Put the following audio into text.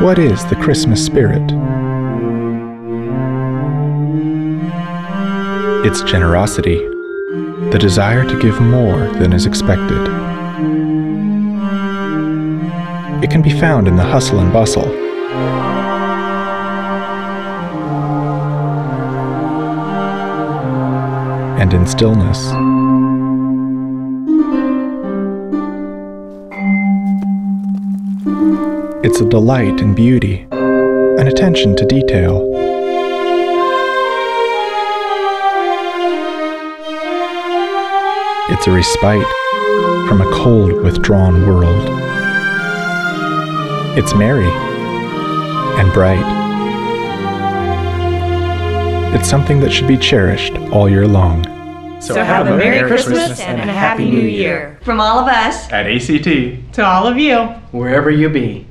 What is the Christmas spirit? It's generosity, the desire to give more than is expected. It can be found in the hustle and bustle. And in stillness. It's a delight in beauty, an attention to detail. It's a respite from a cold, withdrawn world. It's merry and bright. It's something that should be cherished all year long. So, have, a Merry Christmas, and a Happy New Year From all of us. At ACT. to all of you. wherever you be.